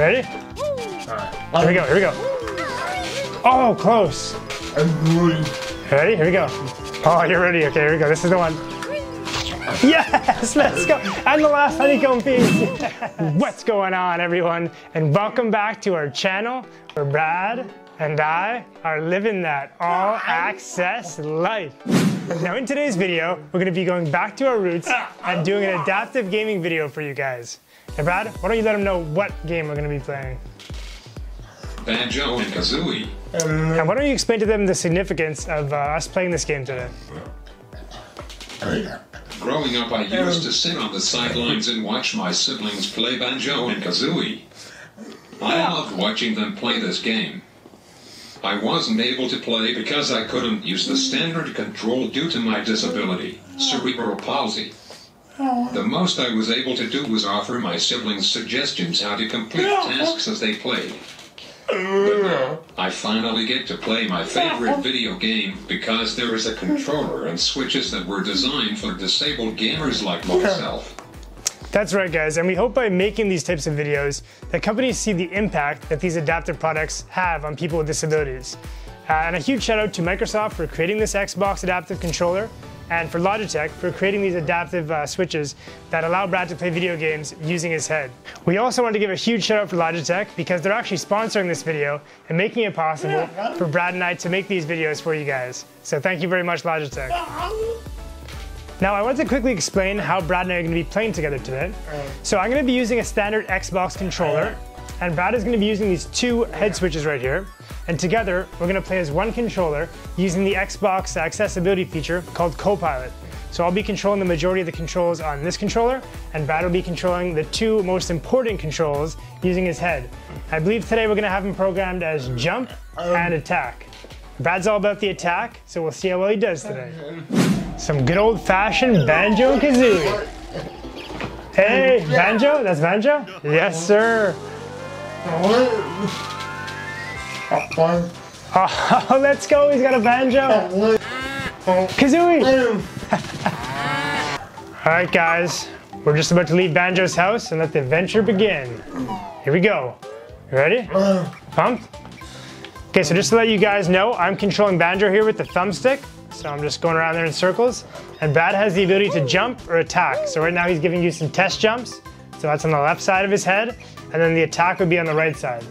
Ready? Oh, here we go, here we go. Oh, close. I'm ready? Here we go. Oh, you're ready. Okay, here we go. This is the one. Yes, let's go. And the last honeycomb piece. What's going on, everyone? And welcome back to our channel where Brad and I are living that all access life. Now, in today's video, we're going to be going back to our roots and doing an adaptive gaming video for you guys. And Brad, why don't you let them know what game we're going to be playing? Banjo and Kazooie. And why don't you explain to them the significance of uh, us playing this game today? Growing up, I used to sit on the sidelines and watch my siblings play Banjo and Kazooie. I loved watching them play this game. I wasn't able to play because I couldn't use the standard control due to my disability, cerebral palsy. The most I was able to do was offer my siblings suggestions how to complete tasks as they played. But now, I finally get to play my favorite video game because there is a controller and switches that were designed for disabled gamers like myself. That's right, guys, and we hope by making these types of videos that companies see the impact that these adaptive products have on people with disabilities. Uh, and a huge shout out to Microsoft for creating this Xbox adaptive controller and for Logitech for creating these adaptive uh, switches that allow Brad to play video games using his head. We also want to give a huge shout out for Logitech because they're actually sponsoring this video and making it possible for Brad and I to make these videos for you guys. So thank you very much, Logitech. Now I want to quickly explain how Brad and I are going to be playing together today. So I'm going to be using a standard Xbox controller and Brad is going to be using these two head switches right here. And together we're going to play as one controller using the Xbox accessibility feature called Copilot. So I'll be controlling the majority of the controls on this controller and Brad will be controlling the two most important controls using his head. I believe today we're going to have him programmed as jump um, and attack. Brad's all about the attack, so we'll see how well he does today. Some good old fashioned Banjo Kazooie. Hey, Banjo? That's Banjo? Yes, sir. Oh, let's go. He's got a banjo. Kazooie. All right, guys. We're just about to leave Banjo's house and let the adventure begin. Here we go. You ready? Pumped? Okay, so just to let you guys know, I'm controlling Banjo here with the thumbstick. So I'm just going around there in circles. And Brad has the ability to jump or attack. So right now he's giving you some test jumps. So that's on the left side of his head. And then the attack would be on the right side.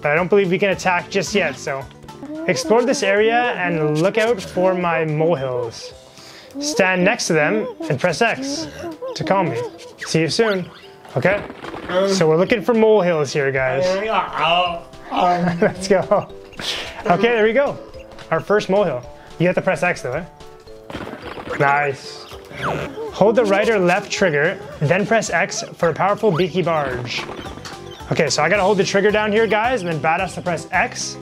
But I don't believe we can attack just yet, so explore this area and look out for my molehills. Stand next to them and press X to call me. See you soon. Okay? So we're looking for molehills here, guys. Let's go. Okay, there we go. Our first molehill. You have to press X though, eh? Nice. Hold the right or left trigger, then press X for a powerful beaky barge. Okay, so I gotta hold the trigger down here, guys, and then Brad has to press X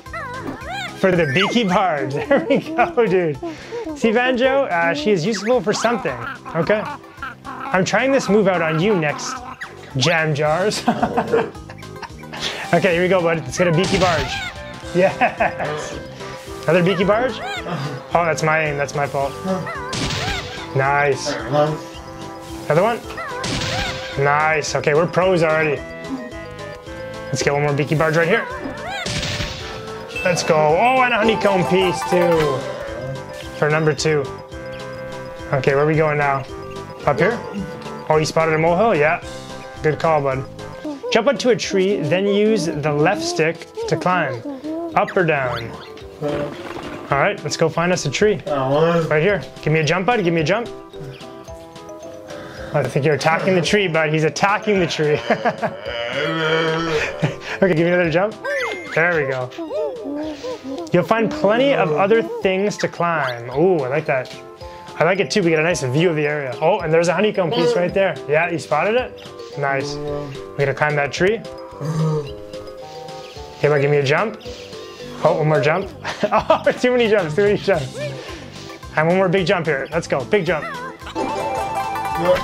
for the beaky barge. There we go, dude. See, Banjo, uh, she is useful for something, okay? I'm trying this move out on you next, jam jars. okay, here we go, bud. Let's get a beaky barge. Yes. Another beaky barge? Oh, that's my aim. That's my fault. Nice. Another one? Nice. Okay, we're pros already. Let's get one more beaky barge right here. Let's go. Oh, and a honeycomb piece too. For number two. Okay, where are we going now? Up here? Oh, you spotted a molehill? Yeah. Good call, bud. Jump onto a tree, then use the left stick to climb. Up or down? All right, let's go find us a tree. Uh, right here. Give me a jump, bud. Give me a jump. I think you're attacking the tree, bud. He's attacking the tree. okay, give me another jump. There we go. You'll find plenty of other things to climb. Ooh, I like that. I like it too. We get a nice view of the area. Oh, and there's a honeycomb piece right there. Yeah, you spotted it? Nice. We're gonna climb that tree. Okay, bud, give me a jump. Oh, one more jump. oh, too many jumps, too many jumps. And one more big jump here. Let's go, big jump.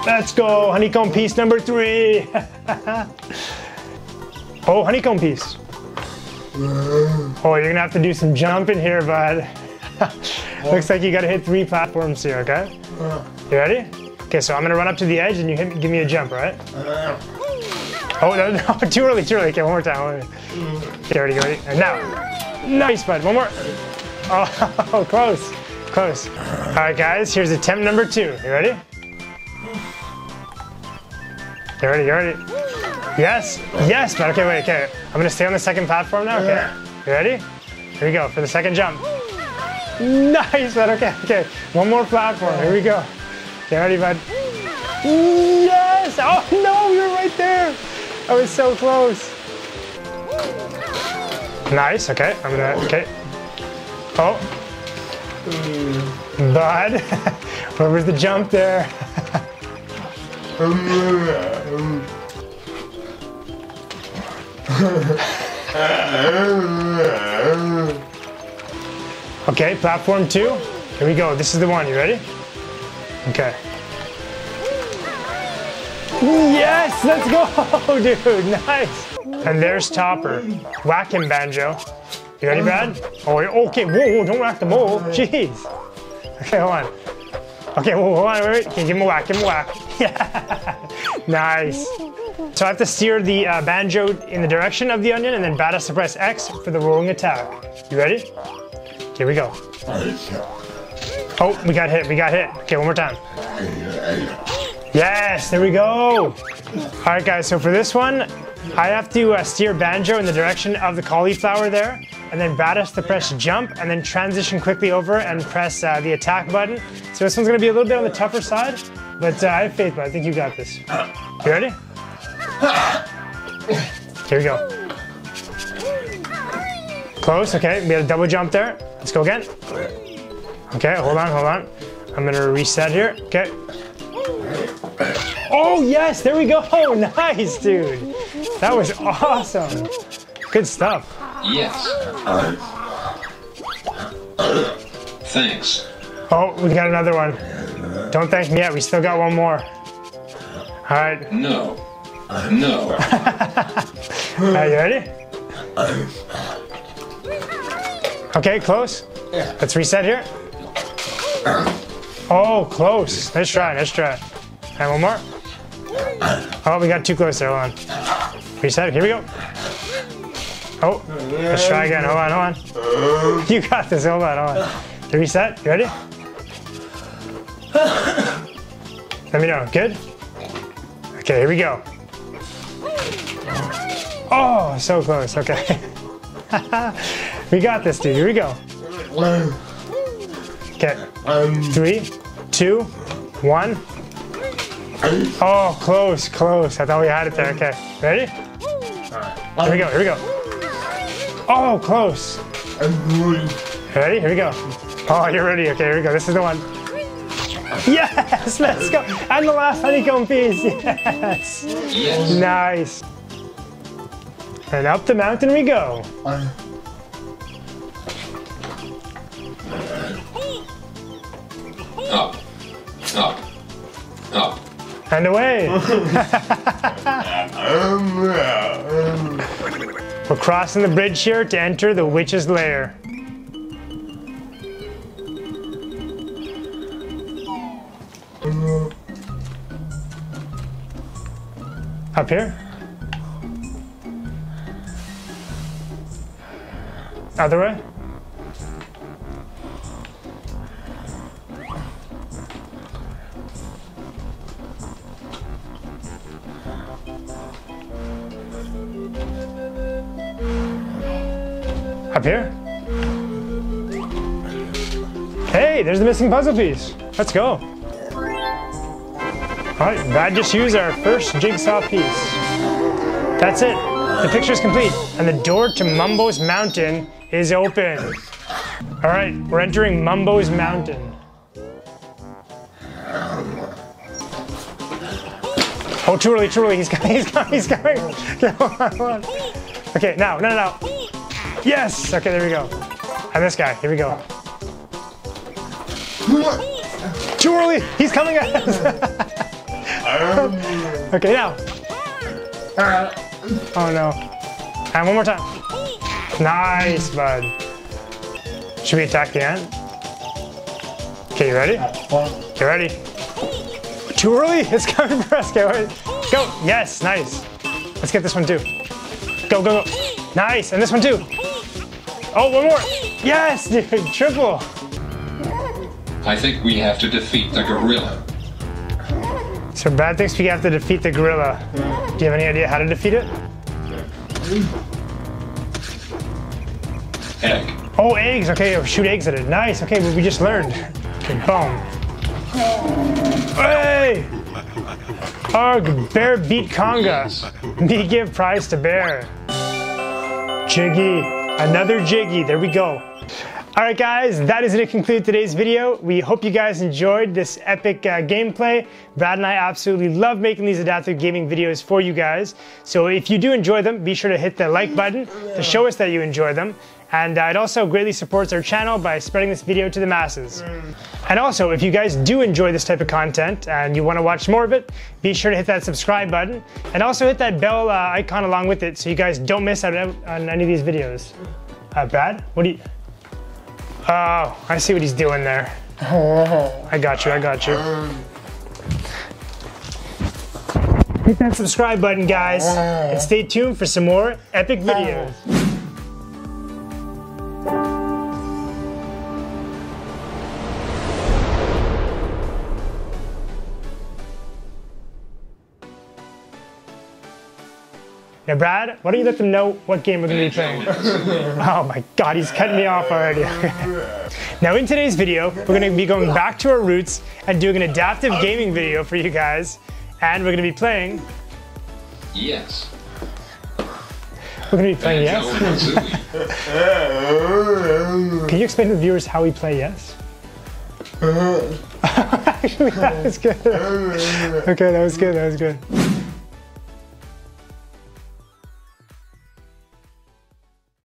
Let's go, honeycomb piece number three. oh, honeycomb piece. Oh, you're gonna have to do some jumping here, bud. Looks like you gotta hit three platforms here, okay? You ready? Okay, so I'm gonna run up to the edge and you hit, give me a jump, right? Oh, no, no, too early, too early. Okay, one more time. Okay, ready, ready. And now. Nice, bud. One more. Oh, oh, close, close. All right, guys, here's attempt number two. You ready? You ready, you ready? Yes, yes, bud. okay, wait, okay. I'm gonna stay on the second platform now, okay? You ready? Here we go for the second jump. Nice, bud, okay, okay. One more platform, here we go. Get ready, bud. Yes! Oh no, you're right there! I was so close. Nice, okay, I'm gonna, okay. Oh. Bud, where was the jump there? Okay, platform two. Here we go. This is the one. You ready? Okay. Yes, let's go, dude. Nice. And there's Topper. Whack him, Banjo. You ready, Brad? Oh, okay. Whoa, whoa, don't whack the bowl. Jeez. Okay, hold on. Okay, whoa, hold on, wait, wait. You give him a whack? Give him a whack. Yeah. nice. So I have to steer the uh, banjo in the direction of the onion and then badass suppress X for the rolling attack. You ready? Here we go. Oh, we got hit, we got hit. Okay, one more time. Yes, there we go. All right, guys, so for this one, I have to uh, steer banjo in the direction of the cauliflower there, and then badass to press jump, and then transition quickly over and press uh, the attack button. So this one's gonna be a little bit on the tougher side, but uh, I have faith, but I think you got this. You ready? Here we go. Close, okay, we had a double jump there. Let's go again. Okay, hold on, hold on. I'm gonna reset here, okay. Oh yes, there we go, nice dude. That was awesome. Good stuff. Yes. Thanks. Oh, we got another one. Don't thank me yet, we still got one more. All right, No. No. are you ready? Okay, close. Let's reset here. Oh, close. Let's try, let's try. And one more. Oh, we got too close there, hold on. Reset, here we go. Oh, let's try again, hold on, hold on. Uh. You got this, hold on, hold on. To reset, you ready? Let me know, good? Okay, here we go. Oh, so close, okay. we got this, dude, here we go. Okay, um. three, two, one. Oh, close, close. I thought we had it there. Okay, ready? Here we go, here we go. Oh, close. Ready? Here we go. Oh, you're ready. Okay, here we go. This is the one. Yes, let's go. And the last honeycomb piece. Yes. Yes. Nice. And up the mountain we go. Up. Up. Up. And away. We're crossing the bridge here to enter the witch's lair. Up here? Other way? Up here? Hey, there's the missing puzzle piece. Let's go. All right, that just used our first jigsaw piece. That's it. The picture's complete, and the door to Mumbo's Mountain is open. All right, we're entering Mumbo's Mountain. Oh, too early, too early. He's coming, he's coming, he's coming. Okay, now, no, no, no. Yes! Okay, there we go. And this guy, here we go. Too early! He's coming at us! okay, now. Oh no. And one more time. Nice, bud. Should we attack the end? Okay, you ready? You ready? Too early? It's coming for us. Okay, wait. Go. Yes, nice. Let's get this one too. Go, go, go. Nice, and this one too. Oh, one more. Yes, dude, triple. I think we have to defeat the gorilla. So Brad thinks we have to defeat the gorilla. Do you have any idea how to defeat it? Egg. Oh, eggs. Okay, oh, shoot eggs at it. Nice. Okay, we just learned. Okay, boom. Hey! Ugh, bear beat Conga. Me give prize to bear. Jiggy. Another Jiggy. There we go. All right, guys, that is to conclude today's video. We hope you guys enjoyed this epic uh, gameplay. Brad and I absolutely love making these adaptive gaming videos for you guys. So if you do enjoy them, be sure to hit the like button to show us that you enjoy them. And uh, it also greatly supports our channel by spreading this video to the masses. And also, if you guys do enjoy this type of content and you want to watch more of it, be sure to hit that subscribe button and also hit that bell uh, icon along with it so you guys don't miss out on any of these videos. Uh, Brad, what do you? Oh, I see what he's doing there. I got you, I got you. Hit that subscribe button, guys, and stay tuned for some more epic videos. Now, Brad, why don't you let them know what game we're going to be playing? oh my god, he's cutting me off already. now, in today's video, we're going to be going back to our roots and doing an adaptive gaming video for you guys. And we're going to be playing. Yes. We're going to be playing Yes. Can you explain to the viewers how we play Yes? Actually, that was good. Okay, that was good, that was good.